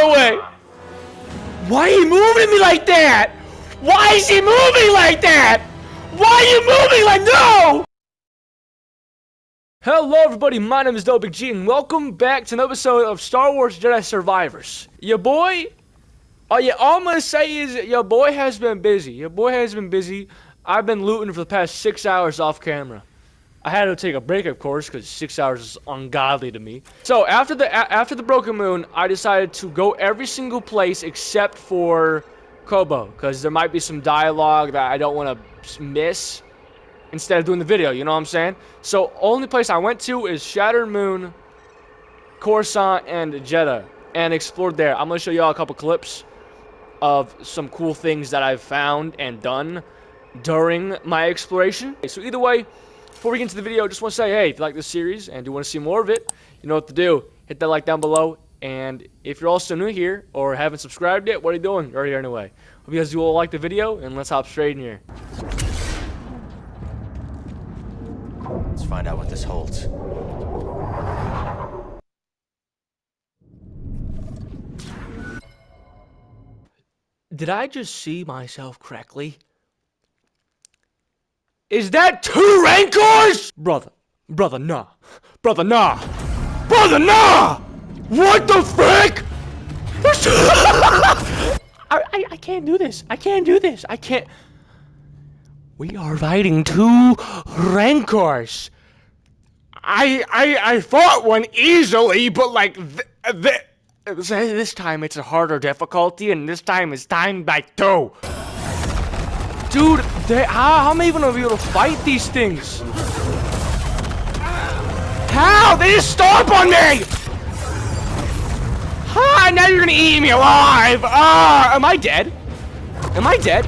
no way. Why are you moving me like that? Why is he moving like that? Why are you moving like no? Hello everybody, my name is Dobik G and welcome back to an episode of Star Wars Jedi Survivors. Your boy, oh yeah, all I'm gonna say is your boy has been busy. Your boy has been busy. I've been looting for the past six hours off camera. I had to take a break, of course, because six hours is ungodly to me. So after the after the Broken Moon, I decided to go every single place except for Koboh, because there might be some dialogue that I don't want to miss instead of doing the video, you know what I'm saying? So only place I went to is Shattered Moon, Coruscant, and Jedha, and explored there. I'm going to show y'all a couple clips of some cool things that I've found and done during my exploration. So either way, before we get into the video, I just want to say, hey, if you like this series and you want to see more of it, you know what to do. Hit that like down below. And if you're also new here or haven't subscribed yet, what are you doing? You're already here anyway. Hope you guys do all like the video, and let's hop straight in here. Let's find out what this holds. Did I just see myself correctly? Is that two Rancors? Brother, brother, nah. Brother, nah. Brother, nah! What the frick? I, I, I can't do this. I can't do this. I can't. We are fighting two Rancors. I, I, I fought one easily, but like, th th this time it's a harder difficulty, and this time it's timed by two. Dude, they, how, how am I even gonna be able to fight these things? How? They just stomp on me! Ha! Now you're gonna eat me alive! Ah! Am I dead? Am I dead?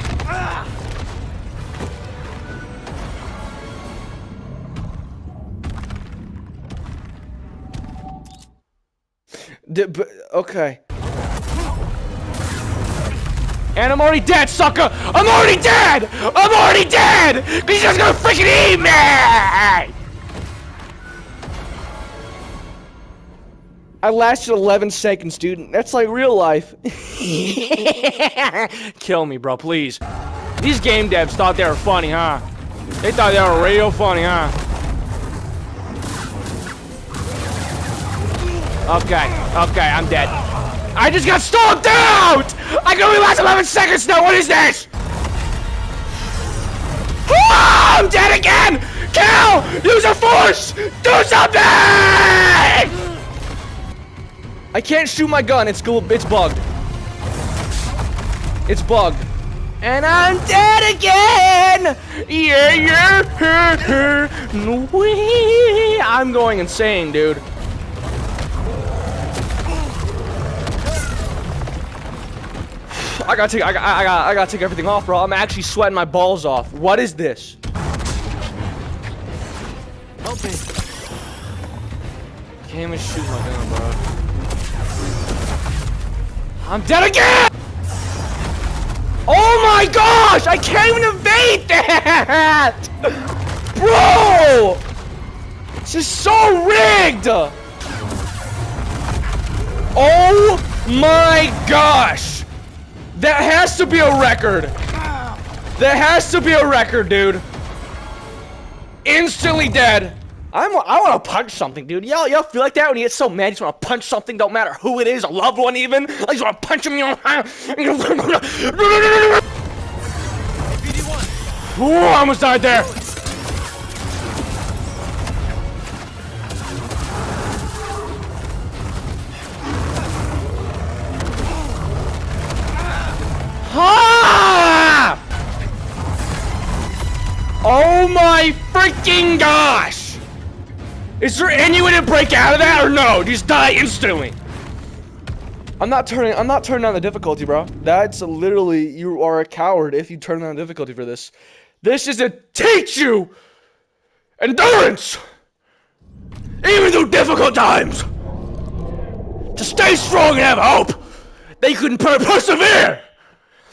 Okay. And I'm already dead, sucker! I'm already dead! I'm already dead! He's just gonna freaking eat me! I lasted 11 seconds, dude. That's like real life. Kill me, bro, please. These game devs thought they were funny, huh? They thought they were real funny, huh? Okay, okay, I'm dead. I just got I can only last 11 seconds now! What is this? Oh, I'm dead again! Cal! Use a force! Do something! I can't shoot my gun. It's it's bugged. It's bugged. And I'm dead again! Yeah, yeah! I'm going insane, dude. I gotta take, I, got, I, got, I gotta take everything off, bro. I'm actually sweating my balls off. What is this? Help me. Can't even shoot my gun, bro. I'm dead again! Oh my gosh! I can't even evade that! Bro! This is so rigged! Oh my gosh! That has to be a record. That has to be a record, dude. Instantly dead. I'm, I want to punch something, dude. Y'all, y'all feel like that when you get so mad, you just want to punch something, don't matter who it is, a loved one even. I just want to punch him, you know. Ooh, I almost died there. Oh my freaking gosh! Is there any way to break out of that or no? Just die instantly. I'm not turning I'm not turning on the difficulty, bro. That's literally you are a coward if you turn on the difficulty for this. This is to teach you endurance! Even through difficult times! To stay strong and have hope! They can per persevere!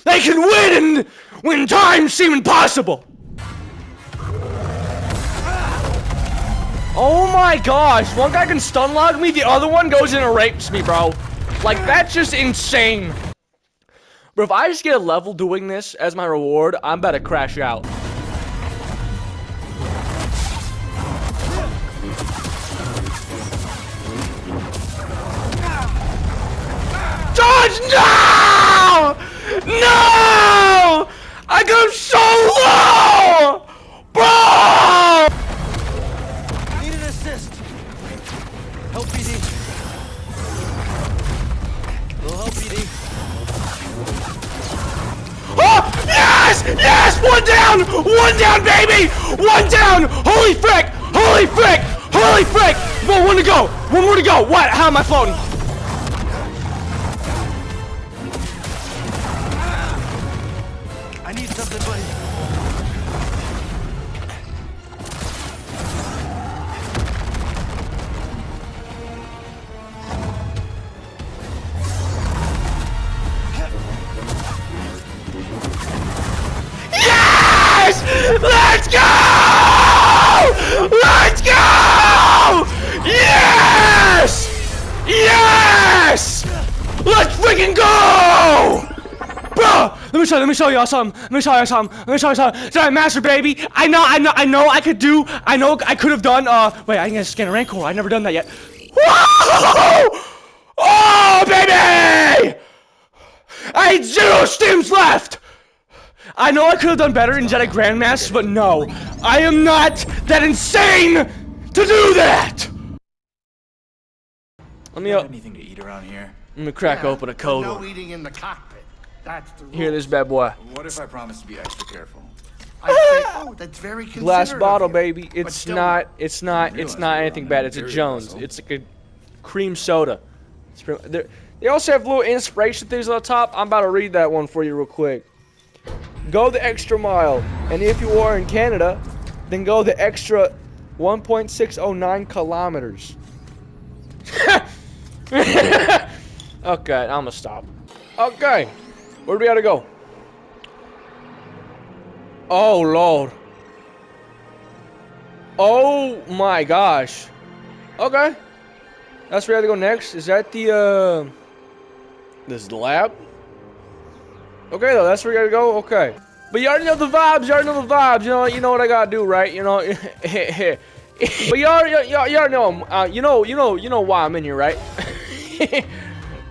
They can win when times seem impossible. Oh my gosh, one guy can stun lock me, the other one goes in and rapes me, bro. Like, that's just insane. But if I just get a level doing this as my reward, I'm about to crash out. Dodge! No! No! I go so low! Bro! Yes! Yes! One down! One down, baby! One down! Holy frick! Holy frick! Holy frick! Well one more to go! One more to go! What? How am I floating? I need something, buddy. Let's freaking go! Bro, let me show you, let me show y'all something. Let me show you something. Let me show you something. Sorry, Master Baby. I know, I know, I know I could do, I know I could have done, uh, wait, I can scan a Rancor. i never done that yet. Whoa! Oh, baby! I had zero stims left! I know I could have done better in Jedi Grandmaster, but no. I am not that insane to do that! Let me, let Anything to eat around here? Me crack open a code. No eating in the cockpit. That's the rule. Hear this bad boy. What if I promise to be extra careful? I say, ah! oh, that's very considerate Glass bottle, baby. It's still, not, it's not, it's not anything bad. It's a Jones. vessel. It's like a cream soda. It's pretty- they're- They also have little inspiration things on the top. I'm about to read that one for you real quick. Go the extra mile. And if you are in Canada, then go the extra 1.609 kilometers. okay, I'm gonna stop. Okay, where do we gotta go? Oh lord. Oh my gosh. Okay. That's where we gotta go next. Is that the uh this lab? Okay though, that's where we gotta go. Okay. But you already know the vibes, you already know the vibes, you know you know what I gotta do, right? You know But you already, you, you already know uh, you know you know you know why I'm in here, right?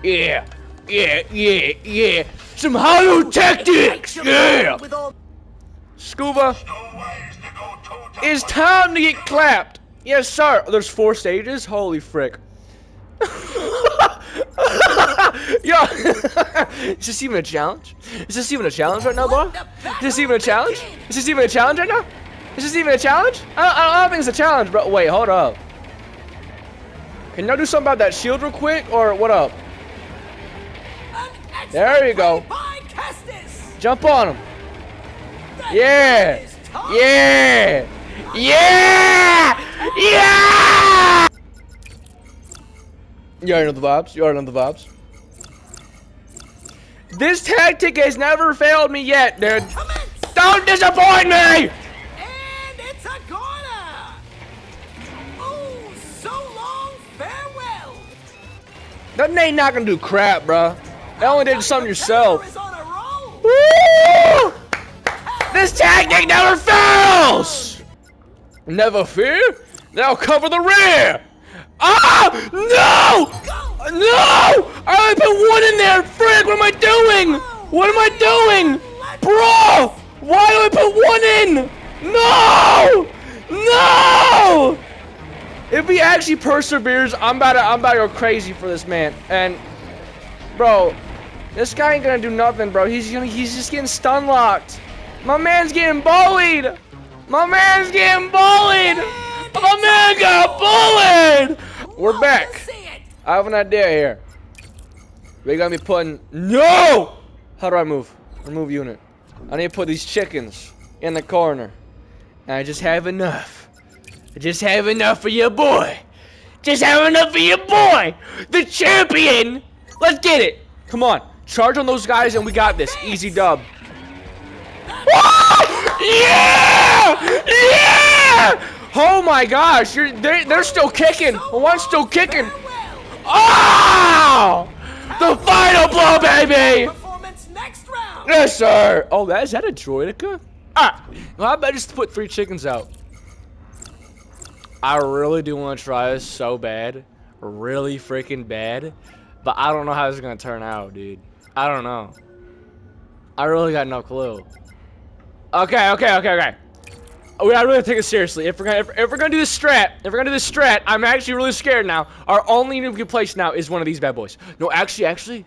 yeah. Yeah, yeah, yeah. Some Holotactics! Yeah! Scuba, it's time to get clapped. Yes, sir. There's four stages. Holy frick. Yo, is this even a challenge? Is this even a challenge right now, boy? Is this even a challenge? Is this even a challenge right now? Is this even a challenge? I don't, I don't think it's a challenge, bro. Wait, hold up. Can y'all do something about that shield real quick, or what up? There you go. Jump on him. Yeah. Yeah. Yeah. Yeah. You already know the vibes. You already know the vibes. This tactic has never failed me yet, dude. Don't disappoint me. And it's a corner! Oh, so long farewell! That ain't not gonna do crap, bruh. That only did something yourself. Is on a roll! Woo! This tactic never fails! Never fear, they'll cover the rear! Ah! No! No! I only put one in there! Frick, what am I doing? What am I doing? Bro! Why do I put one in? No! No! If he actually perseveres, I'm about to I'm about to go crazy for this man. And bro, this guy ain't gonna do nothing, bro. He's gonna he's just getting stun locked. My man's getting bullied. My man's getting bullied. My man got bullied. We're back. I have an idea here. We gotta be putting no. How do I move? Remove unit. I need to put these chickens in the corner. And I just have enough. I just have enough for your boy. Just have enough for your boy, the champion. Let's get it. Come on, charge on those guys, and we got this. Easy dub. Ah! Yeah! Yeah! Oh my gosh, you're they're, they're still kicking. One's still kicking. Oh! The final blow, baby! Next round. Yes, sir! Oh, that, is that a droideka? Ah! Well, I bet just put three chickens out. I really do want to try this so bad. Really freaking bad. But I don't know how this is going to turn out, dude. I don't know. I really got no clue. Okay, okay, okay, okay. We gotta really take it seriously. If we're gonna if, if we're gonna do this strat, if we're gonna do this strat, I'm actually really scared now. Our only new place now is one of these bad boys. No, actually, actually,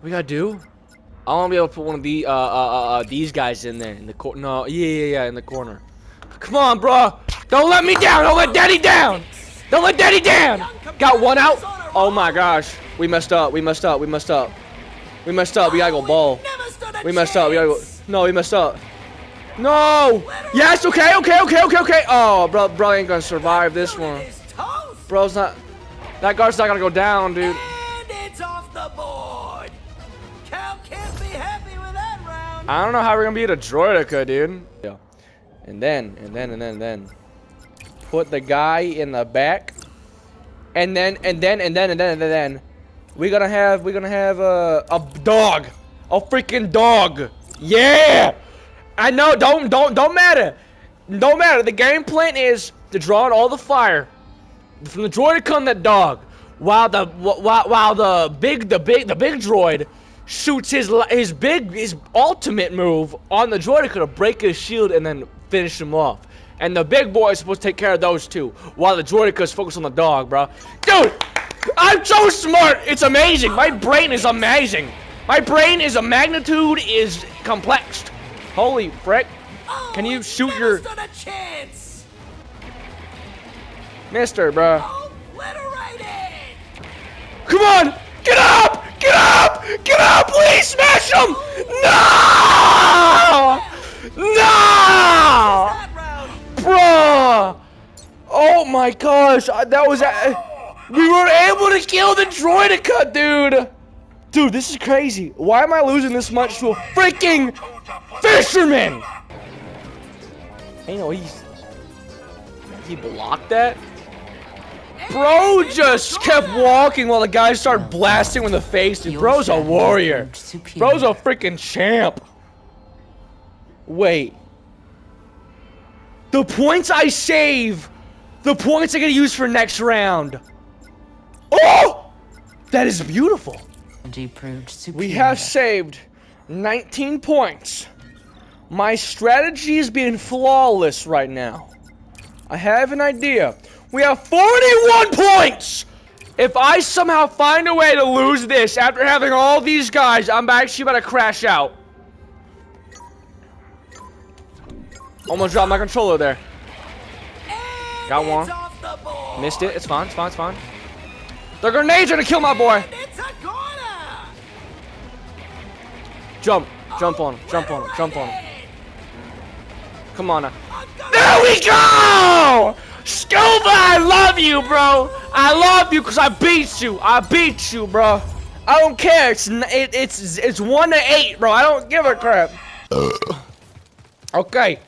we gotta do. I want to be able to put one of the uh, uh, uh, uh these guys in there in the corner. No, yeah, yeah, yeah, in the corner. Come on, bro. Don't let me down. Don't let Daddy down. Don't let Daddy down. Got one out. Oh my gosh, we messed up. We messed up. We messed up. We messed up. We gotta go ball. Never stood a We messed up. We gotta go. No, we messed up. No. Yes. Okay. Okay. Okay. Okay. Okay. Oh, bro, bro ain't gonna survive this one. Bro's not. That guard's not gonna go down, dude. And it's off the board. Cal can't be happy with that round. I don't know how we're gonna beat a Droideka, dude. Yeah. And then, and then, and then, and then. Put the guy in the back. And then, and then, and then, and then, and then. We're gonna have, we're gonna have a, a dog. A freaking dog. Yeah! I know, don't, don't, don't matter. Don't matter. The game plan is to draw out all the fire from the droid to that dog, while the while while the big the big the big droid shoots his his big his ultimate move on the droid to break his shield and then finish him off. And the big boy is supposed to take care of those two, while the droid is focused on the dog, bro. Dude, I'm so smart. It's amazing. My brain is amazing. My brain is a magnitude is complex. Holy frick! Oh, Can you shoot never your- a chance. Mister, bro. Come on! Get up! Get up! Get up! Please smash him! No! No! Bruh! Oh my gosh! That was. a- We were able to kill the droideka, dude! Dude, this is crazy. Why am I losing this much to a freaking fisherman? Hey, no, he's. He blocked that? Bro just kept walking while the guys started blasting in the face. Dude, bro's a warrior. Bro's a freaking champ. Wait. The points I save, the points I gotta use for next round. Oh! That is beautiful. proved superior. We have saved 19 points. My strategy is being flawless right now. I have an idea. We have 41 points! If I somehow find a way to lose this after having all these guys, I'm actually about to crash out. Almost dropped my controller there. Got one. It's off the board. Missed it. It's fine. It's fine. It's fine. The grenades are gonna kill my boy. A corner. Jump. Jump on him. Jump on him. Jump on him. Come on now. There we go! Scuba, I love you, bro. I love you because I beat you. I beat you, bro. I don't care. It's it, it's it's one to eight, bro. I don't give a crap. okay,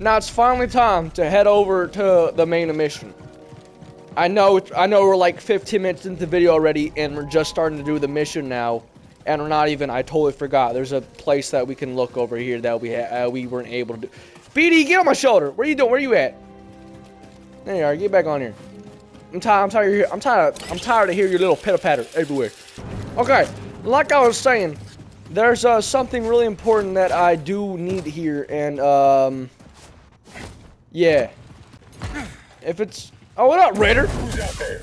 now it's finally time to head over to the main mission. I know I know we're like 15 minutes into the video already, and we're just starting to do the mission now, and we're not even. I totally forgot. There's a place that we can look over here that we uh, we weren't able to do. BD, get on my shoulder. Where are you doing? Where are you at? There you are. Get back on here. I'm tired. I'm tired. Of I'm tired. I'm tired of hearing your little pitter patter everywhere. Okay, like I was saying, there's uh, something really important that I do need here, and um, yeah. If it's oh, what up, Raider? Who's out there?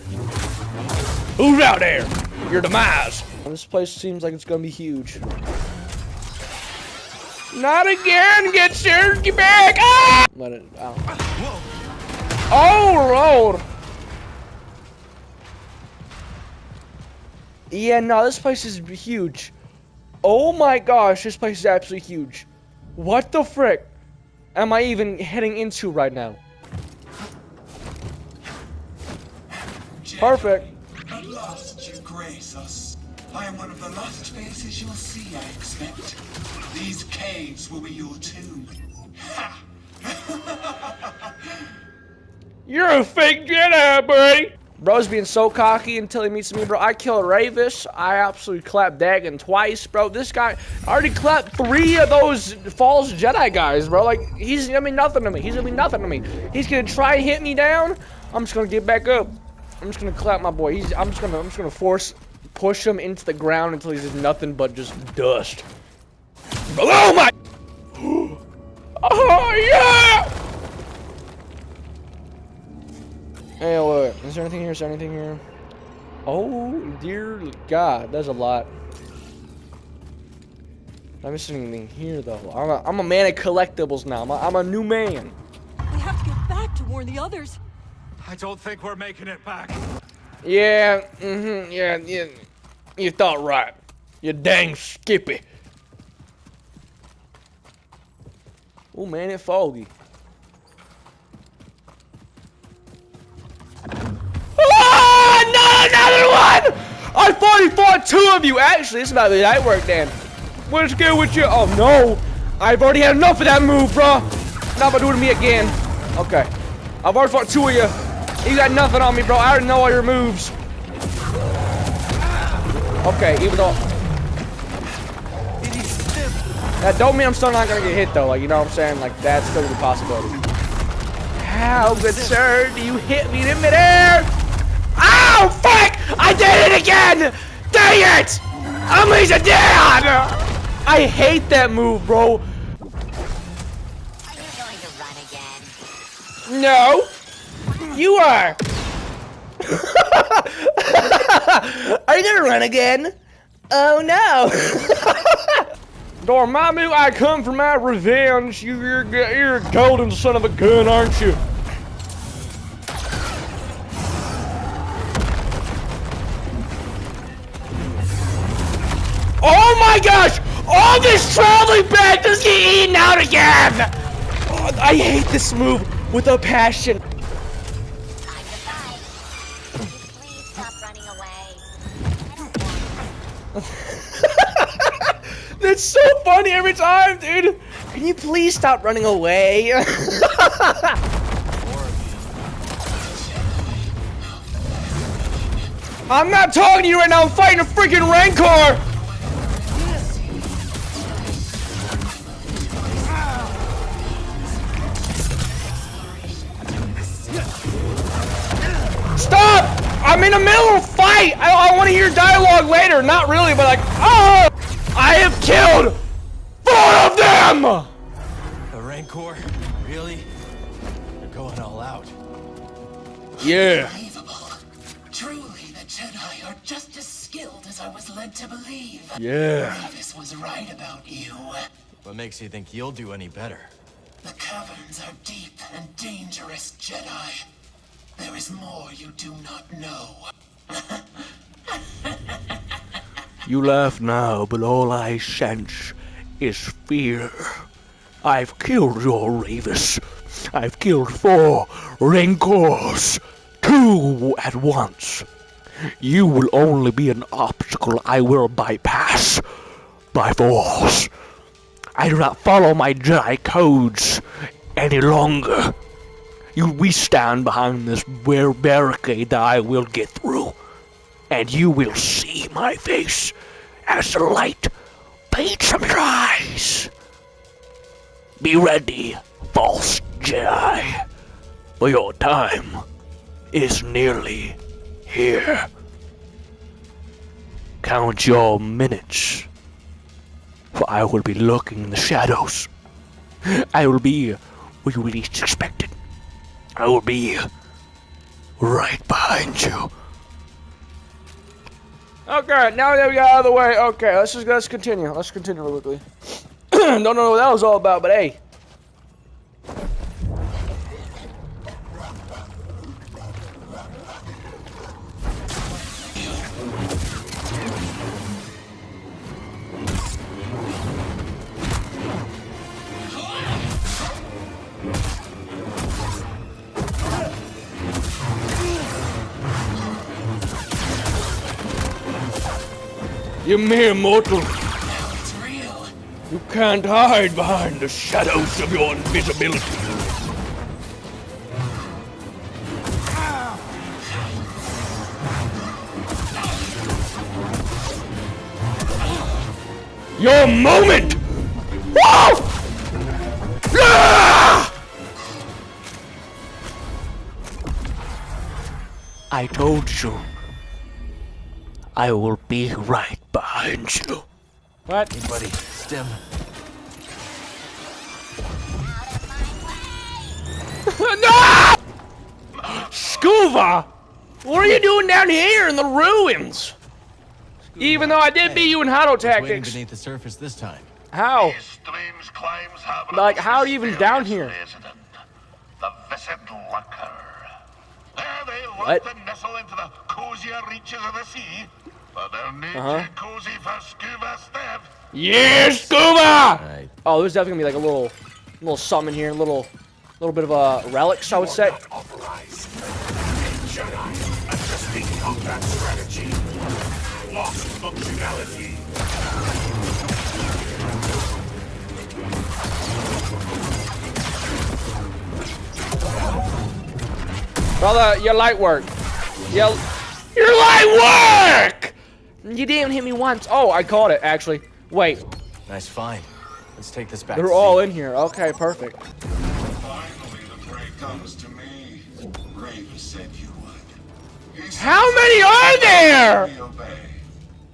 Who's out there? Your demise. This place seems like it's gonna be huge. Not again! Get your get back! Ah! Let it out. Oh Lord! Yeah, no, this place is huge. Oh my gosh, this place is absolutely huge. What the frick am I even heading into right now? Perfect. At last you grace us. I am one of the last faces you'll see, I expect. These caves will be your tomb. Ha! You're a fake Jedi, buddy. Bro's being so cocky until he meets me, bro. I killed Rayvis. I absolutely clapped Dagan twice, bro. This guy I already clapped three of those false Jedi guys, bro. Like, he's gonna be nothing to me. He's gonna be nothing to me. He's gonna try and hit me down. I'm just gonna get back up. I'm just gonna clap my boy. He's I'm just gonna I'm just gonna force push him into the ground until he's nothing but just dust. Oh my Oh yeah! Hey, look. Is there anything here? Is there anything here? Oh, dear God, there's a lot. Not missing anything here, though. I'm a, I'm a man of collectibles now. I'm a, I'm a new man. We have to get back to warn the others. I don't think we're making it back. Yeah, mm-hmm, yeah, yeah. You thought right. You dang skippy. Oh, man, it's foggy. Ah, not another one! I already fought two of you. Actually, this about the night work then. What's good with you? Oh, no. I've already had enough of that move, bro. Not about doing to me again. Okay. I've already fought two of you. You got nothing on me, bro. I already know all your moves. Okay, even though... That don't mean I'm still not gonna get hit, though. Like, you know what I'm saying? Like, that's still a possibility. How, good sir, do you hit me in midair? Ow, fuck! I did it again! Dang it! I'm losing down! I hate that move, bro. Are you going to run again? No. You are. are you gonna run again? Oh no. Dormammu, I come for my revenge. You, you're, you're a golden son of a gun, aren't you? Oh my gosh! All this traveling back just get eaten out again! Oh, I hate this move with a passion. That's so funny every time, dude. Can you please stop running away? I'm not talking to you right now. I'm fighting a freaking Rancor. Stop! I'm in the middle of a fight. I, I want to hear dialogue later. Not really, but like, oh! I have killed four of them! The Rancor? Really? You're going all out. Yeah. Unbelievable. Truly, the Jedi are just as skilled as I was led to believe. Yeah. Rayvis was right about you. What makes you think you'll do any better? The caverns are deep and dangerous, Jedi. There is more you do not know. You laugh now, but all I sense is fear. I've killed your Rayvis. I've killed four Rancors. Two at once. You will only be an obstacle I will bypass by force. I do not follow my Jedi codes any longer. You, we stand behind this bar- barricade that I will get through, and you will see my face as the light beats from your eyes. Be ready, false Jedi, for your time is nearly here. Count your minutes, for I will be lurking in the shadows. I will be where you least expect it. I will be right behind you. Okay, now that we got out of the way, okay, let's just let's continue. Let's continue quickly. Don't know what that was all about, but hey. You mere mortal. Now it's real. You can't hide behind the shadows of your invisibility. Your moment! I told you I will be right behind you. What? Hey, buddy, stem. no! Scuba! What are you doing down here in the ruins? Even though I did beat you in Hado Waiting tactics. beneath the surface this time. How? Streams climbs Like, how are you even down here? resident, The Viscid Lurker. There they lurk What? and nestle into the cozier reaches of the sea. But they're Uh-huh. too cozy for Scuba Steve. Yeah, Scuba! Alright. Oh, there's definitely gonna be like a little, little something here, a little, little bit of a relics, I would say. Authorized. Jedi, I'm just thinking of that strategy. Lost functionality. Brother, your light work. Your, your light work! You didn't hit me once. Oh, I caught it, actually. Wait, Nice find. Let's take this back. they're all in here. Okay, perfect. Finally, the prey comes to me. Rayvis said you would. He How many are there? obey.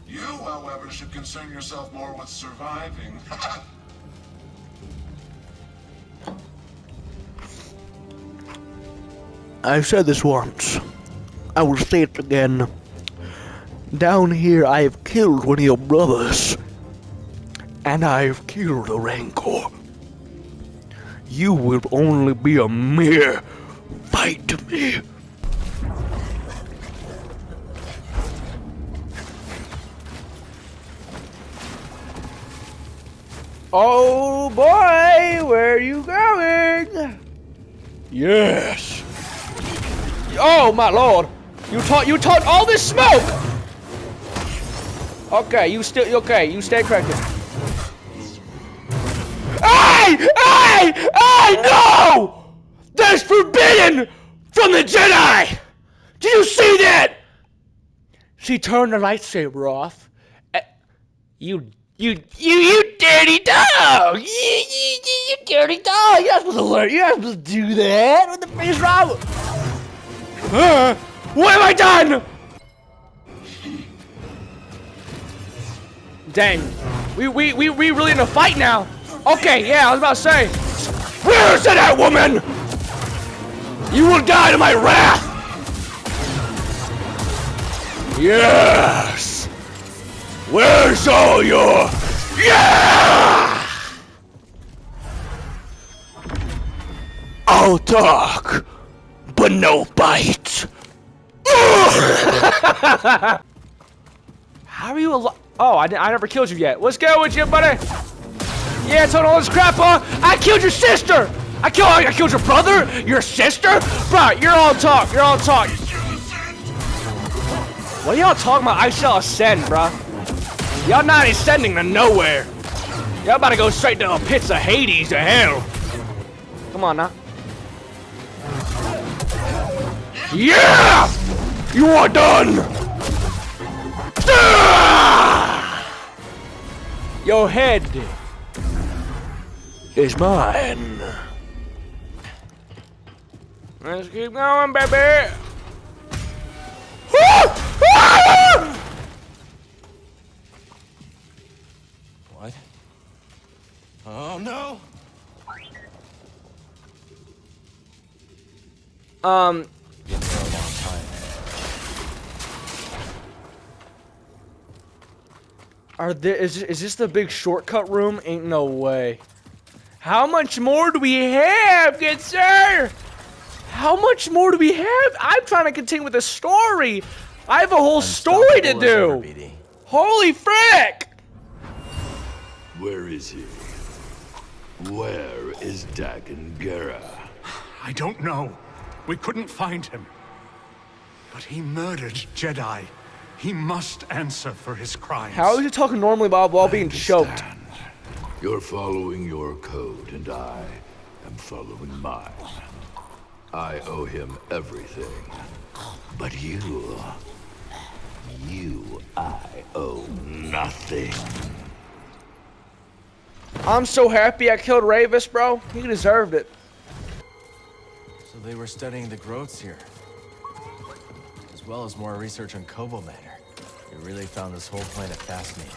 You, however, should concern yourself more with surviving. I've said this once. I will say it again. Down here, I have killed one of your brothers. And I've killed a Rancor. You will only be a mere fight to me. Oh boy, where are you going? Yes. Oh my lord, you taught you taught all this smoke. Okay, you still okay? You stay corrected. Hey! Hey! Hey! No! That's forbidden from the Jedi. Did you see that? She turned the lightsaber off. Eh, You, you, you, you dirty dog! You, you, you, dirty dog! You're not supposed to learn. You're not supposed to do that. What the fuck is wrong? what have I done? Dang, we we we we really in a fight now. Okay, yeah, I was about to say. Where's that woman? You will die to my wrath. Yes. Where's all your... Yeah! I'll talk, but no bite. How are you alive? Oh, I, I never killed you yet. Let's go with you, buddy? Yeah, told all this crap on. I killed your sister. I killed. I killed your brother. Your sister. Bro, you're all talk. You're all talk. What are y'all talking about? I shall ascend, bruh. Y'all not ascending to nowhere. Y'all about to go straight to the pits of Hades to hell. Come on now. Yeah! You are done! Your head is mine. Let's keep going, baby. What? Oh no! Um, Been there a long time. Are there is is this the big shortcut room? Ain't no way. How much more do we have, good sir? How much more do we have? I'm trying to continue with the story. I have a whole story to Unstoppable ever, do. Holy frick! Where is he? Where is Dagan Gera? I don't know. We couldn't find him. But he murdered Jedi. He must answer for his crimes. How is he talking normally while, while being choked? You're following your code, and I am following mine. I owe him everything. But you... You, I owe nothing. I'm so happy I killed Rayvis, bro. He deserved it. So they were studying the growths here. As well as more research on Koboh matter. They really found this whole planet fascinating.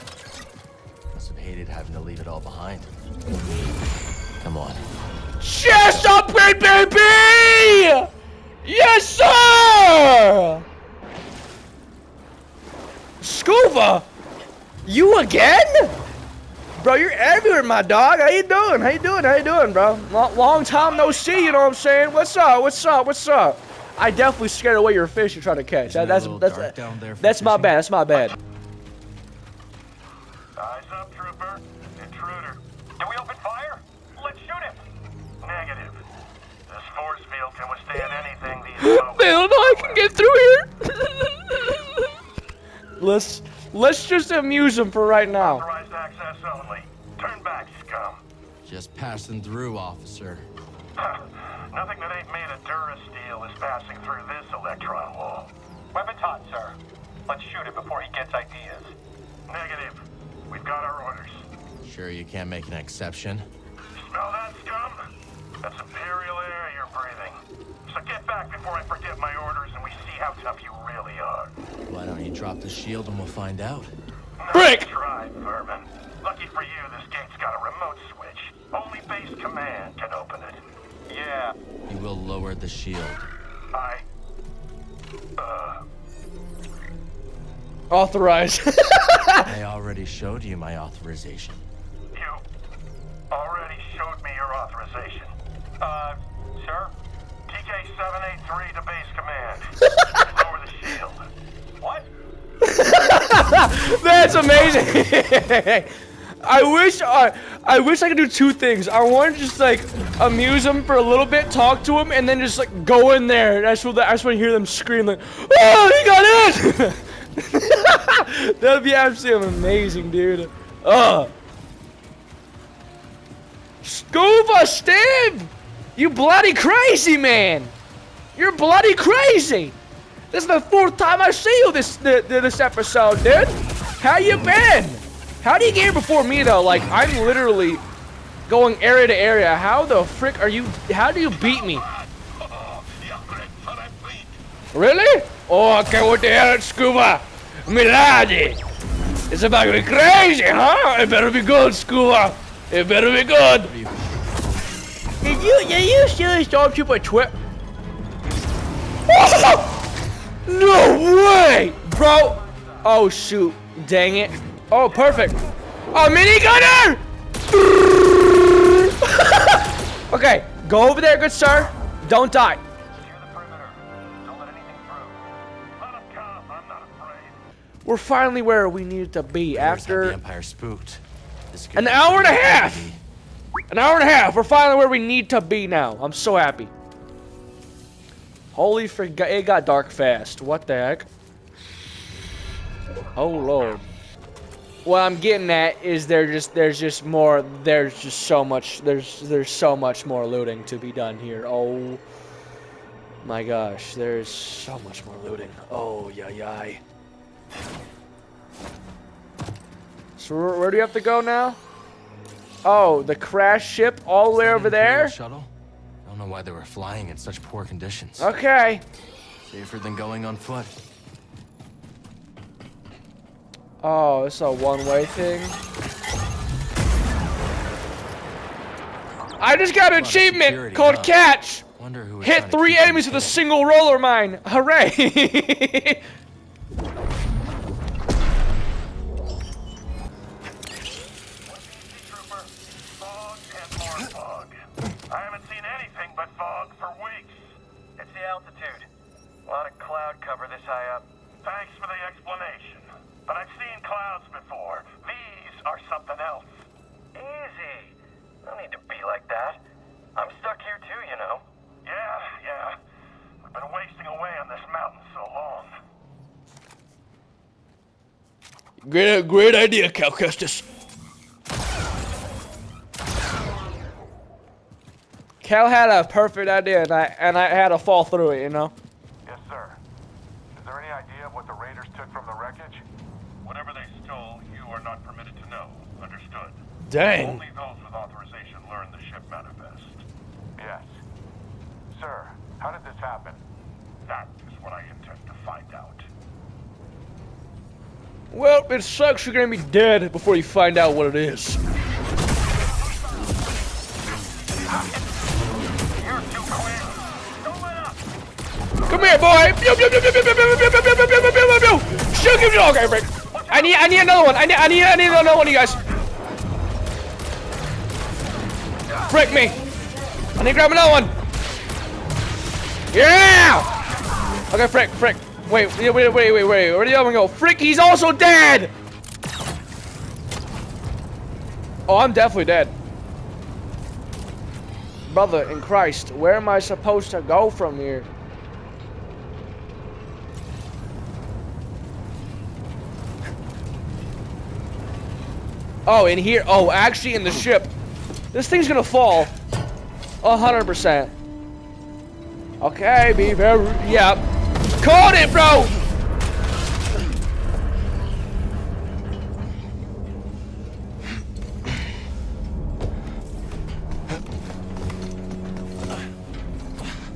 Must have hated having to leave it all behind. Come on. Chest upgrade, baby! Yes, sir! Scuba? You again? Bro, you're everywhere, my dog. How you doing? How you doing? How you doing, bro? Long, long time no see, you know what I'm saying? What's up? What's up? What's up? I definitely scared away your fish you're trying to catch. Isn't That, it a that's little that's dark down there that's my bad. That's my bad. Eyes up, trooper. Intruder. Do we open fire? Let's shoot him. Negative. This force field can withstand anything these folks. Hell no, I can get through here. let's let's just amuse him for right now. Authorized access only. Turn back, scum. Just passing through, officer. Nothing that ain't made of Durasteel is passing through this electron wall. Weapons hot, sir. Let's shoot him before he gets ideas. Negative. We've got our orders. Sure you can't make an exception? Smell that, scum? That's Imperial air you're breathing. So get back before I forget my orders and we see how tough you really are. Why don't you drop the shield and we'll find out? Brick! Nice try, Vermin. Lucky for you, this gate's got a remote switch. Only base command can open it. Yeah. You will lower the shield. I... Uh... Authorize. I already showed you my authorization. You already showed me your authorization. Uh, sir? TK-783 to base command. Lower the shield. What? That's amazing. I wish I, I wish I could do two things. I want to just like amuse them for a little bit, talk to them, and then just like go in there. And I just, want- I just want to hear them scream like, "Oh, he got in!" That'd be absolutely amazing, dude. Ugh. Scuba Steve, you bloody crazy man. You're bloody crazy. This is the fourth time I see you this th- th- this episode, dude. How you been? How do you get here before me though? Like I'm literally going area to area. How the frick are you? How do you beat me? Really? Oh, okay. What the hell, Scuba? Milady. It's about to be crazy, huh? It better be good, Scuba. It better be good. Did you, did you seriously stormtrooper twit? No way! Bro! Oh shoot. Dang it. Oh, perfect. Oh, mini gunner! okay, go over there, good sir. Don't die. We're finally where we needed to be The after Empire spooked. An hour and a half. An hour and a half. We're finally where we need to be now. I'm so happy. Holy frig! It got dark fast. What the heck? Oh lord. What I'm getting at is there just there's just more there's just so much there's there's so much more looting to be done here. Oh my gosh, there's so much more looting. Oh yeah yeah. So where, where do you have to go now? Oh, the crash ship all the way over there? Shuttle? I don't know why they were flying in such poor conditions. Okay. Safer than going on foot. Oh, it's a one-way thing. I just got an achievement security, called huh? Catch. Wonder who Hit three enemies with a single roller mine. Hooray! Trooper, fog and more fog. I haven't seen anything but fog for weeks. It's the altitude. A lot of cloud cover this high up. Thanks for the explanation. But I've seen clouds before. These are something else. Easy. No need to be like that. I'm stuck here too, you know. Yeah, yeah. We've been wasting away on this mountain so long. great, uh, great idea, Cal Kestis. Cal had a perfect idea, and I and I had to fall through it. You know. Dang. Only those with authorization learn the ship manifest. Yes. Sir, how did this happen? That is what I intend to find out. Well, it sucks you're gonna be dead before you find out what it is. Come here, boy! Shoot him! dog! I need, I need another one. I need, I need, I need another one, you guys. Frick me. I need to grab another one. Yeah! Okay, frick, frick. Wait, wait, wait, wait, wait, wait. Where did the other one go? Frick, he's also dead! Oh, I'm definitely dead. Brother in Christ, where am I supposed to go from here? Oh, in here. Oh, actually in the ship. This thing's gonna fall. A hundred percent. Okay, be very. Yep. Caught it, bro!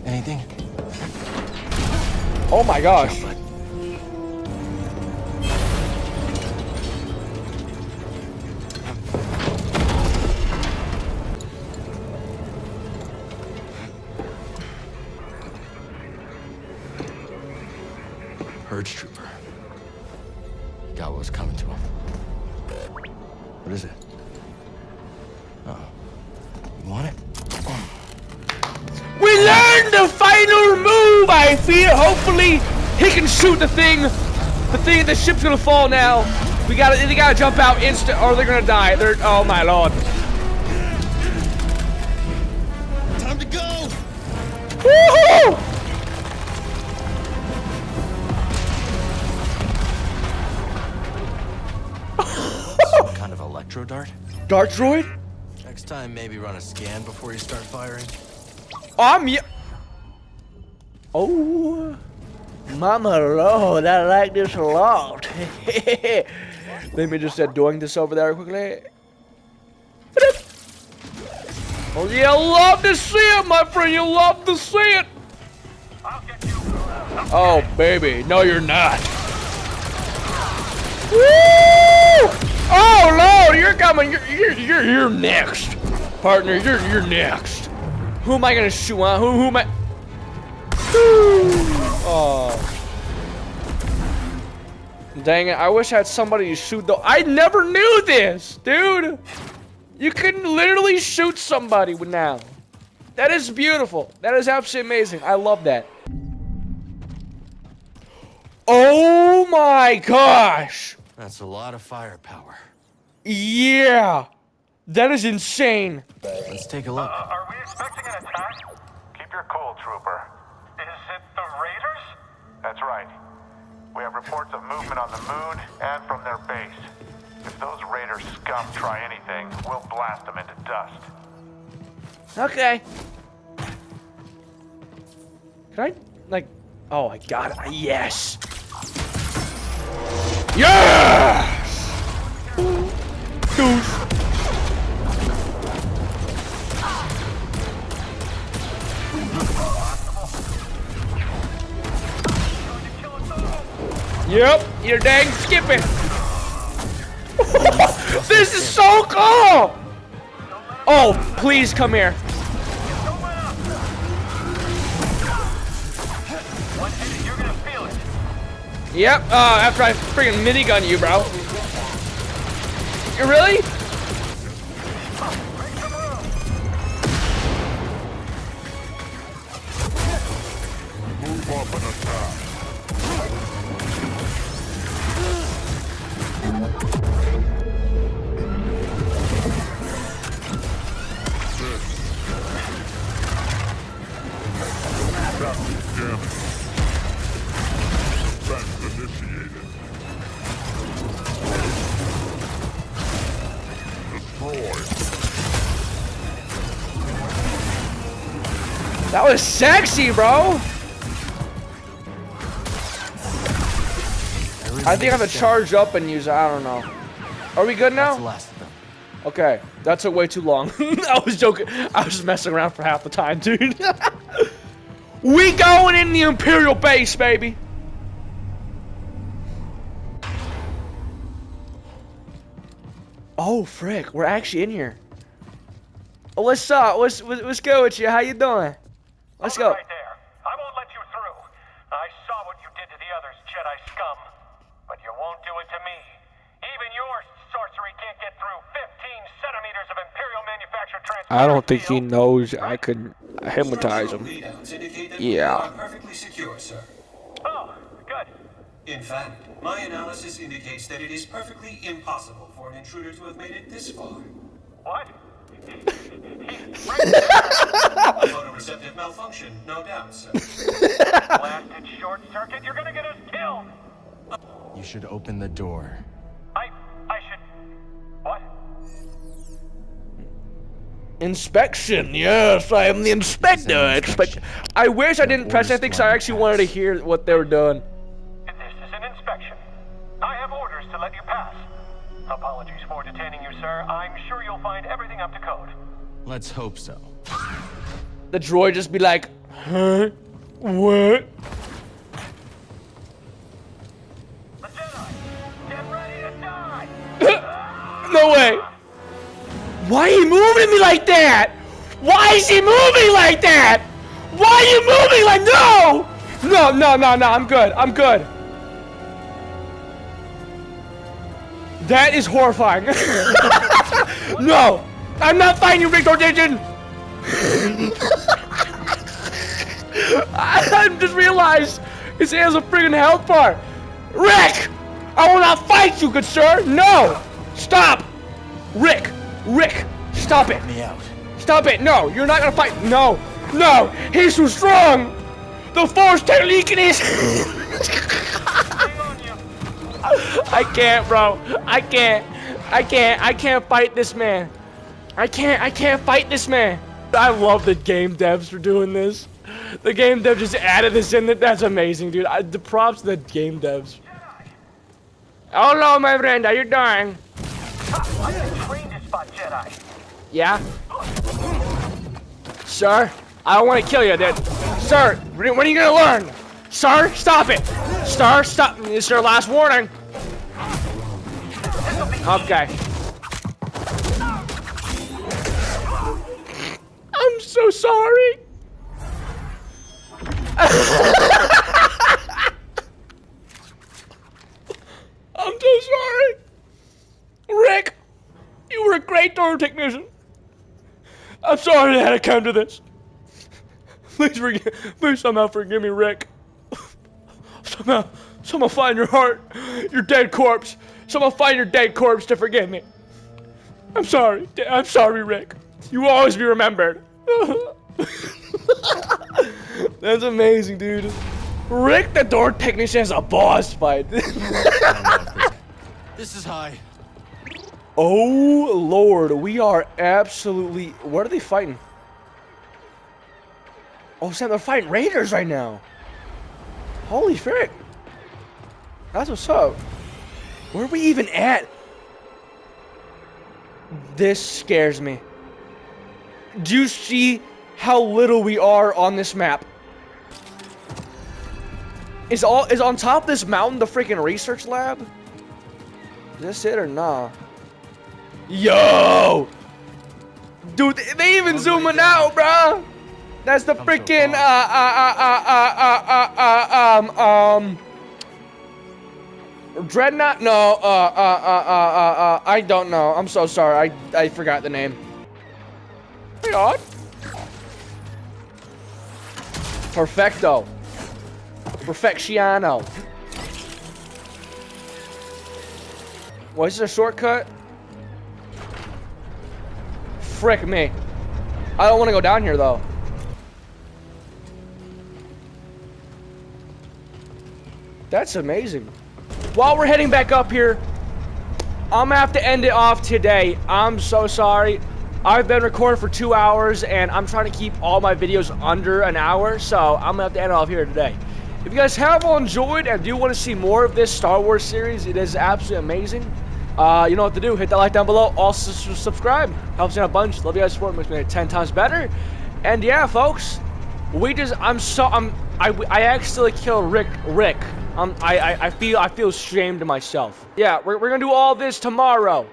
Anything? Oh my gosh. Purge trooper. Got what was coming to him. What is it? Oh. You want it? We learned the final move, I fear. Hopefully, he can shoot the thing. The thing, the ship's gonna fall now. We gotta, they gotta jump out instant, or they're gonna die. They're, oh my lord. Dart droid? Next time, maybe run a scan before you start firing. I'm y- Oh, Mama Lord, I like this a lot. Let me just start doing this over there quickly. Oh, yeah, love to see it, my friend. You love to see it. Oh, baby. No, you're not. Woo! Oh, Lord, you're coming. You're, you're, you're, you're next. Partner, you're, you're next. Who am I gonna shoot, huh? Who, who am I? Oh. Dang it, I wish I had somebody to shoot though. I never knew this, dude. You can literally shoot somebody with now. That is beautiful. That is absolutely amazing. I love that. Oh my gosh. That's a lot of firepower. Yeah. That is insane. Let's take a look. Uh, are we expecting an attack? Keep your cool, trooper. Is it the Raiders? That's right. We have reports of movement on the moon and from their base. If those Raider scum try anything, we'll blast them into dust. Okay. Can I, like, oh, I got it. Yes. Yes! Deuce. Yep, you're dang skipping. this is so cool! Oh, please come here. Yep, uh, after I freaking minigun you, bro. You really? Move up and attack. That was sexy, bro. I think I have to charge up and use it. I don't know. Are we good now? That's the last of them. Okay, that took way too long. I was joking. I was just messing around for half the time, dude. we going in the Imperial base, baby. Oh, frick. We're actually in here. Oh, what's up? What's, what's, what's good with you? How you doing? Let's go. Right there. I won't let you through. I saw what you did to the others, Jedi scum. But you won't do it to me. Even your sorcery can't get through 15 centimeters of Imperial manufactured I don't think he knows I could hypnotize him. Readouts indicate that Yeah. we are perfectly secure, sir. Oh, good. In fact, my analysis indicates that it is perfectly impossible for an intruder to have made it this far. What? Photoreceptive malfunction, no doubt, sir. Blasted short circuit, you're gonna get us killed! You should open the door. I I should what? Inspection, yes, I am the inspector. Expect. I wish I didn't press anything, so I actually wanted to hear what they were doing. This is an inspection. I have orders to let you pass. Apologies for detaining you, sir. I'm sure you'll find everything up to code. Let's hope so. The droid just be like, huh? What? no way. Why are you moving me like that? Why is he moving like that? Why are you moving like no? No, no, no, no. I'm good. I'm good. That is horrifying. no, I'm not fighting you, Victor Digen. I, I just realized his hands a friggin' health bar. Rick, I will not fight you, good sir. No, stop. Rick, Rick, stop it. Me out. Stop it. No, you're not gonna fight. No, no, he's too strong. The force telekinesis. I can't, bro. I can't. I can't. I can't fight this man. I can't. I can't fight this man. I love the game devs for doing this. The game dev just added this in. That's amazing, dude. I, the props to the game devs. Hello, my friend. Are you to Jedi. Yeah? Sir, I don't want to kill you, dude. Sir, when are you gonna learn? Sir, stop it. Sir, stop. Is your last warning. Okay. I'm so sorry. I'm so sorry. Rick, you were a great door technician. I'm sorry that had to come to this. Please forgive, please somehow forgive me, Rick. Somehow, somehow find your heart, your dead corpse. Somehow find your dead corpse to forgive me. I'm sorry. I'm sorry, Rick. You will always be remembered. That's amazing, dude. Rick the door technician has a boss fight. This is high. oh lord, we are absolutely. What are they fighting? Oh Sam, they're fighting raiders right now. Holy frick! That's what's up. Where are we even at? This scares me. Do you see how little we are on this map? Is all is on top of this mountain the freaking research lab? Is this it or nah? Yo! Dude, they- even zooming out, bruh! That's the freaking, uh, uh, uh, uh, uh, uh, uh, um, um... Dreadnought? No, uh, uh, uh, uh, uh, uh, I don't know. I'm so sorry. I, I forgot the name. Hey, odd. Perfecto. Perfecciano. Was this a shortcut? Frick me. I don't want to go down here though. That's amazing. While we're heading back up here, I'm gonna have to end it off today. I'm so sorry. I've been recording for two hours and I'm trying to keep all my videos under an hour, so I'm gonna have to end off here today. If you guys have all enjoyed and do want to see more of this Star Wars series, it is absolutely amazing. Uh, you know what to do. Hit that like down below. Also subscribe. Helps me out a bunch. Love you guys support. Makes me 10 times better. And yeah, folks, we just I'm so I'm I I accidentally killed Rick Rick. Um I I, I feel I feel ashamed of myself. Yeah, we're we're gonna do all this tomorrow.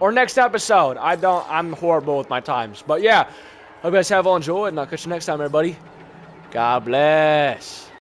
Or next episode. I don't I'm horrible with my times. But yeah. Hope you guys have all enjoyed and I'll catch you next time everybody. God bless.